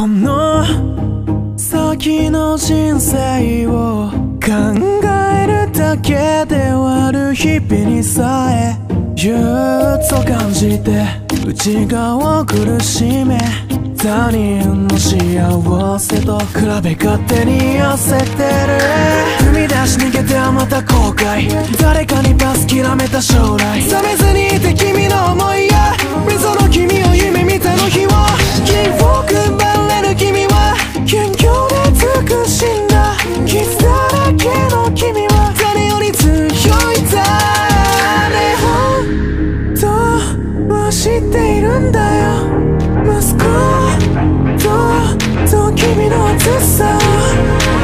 この先の人生を考えるだけで終わる日々にさえ憂鬱を感じて内側を苦しめ他人の幸せと比べ勝手に痩せてる。踏み出し逃げてはまた後悔。誰かにパス諦めた将来。冷めずに so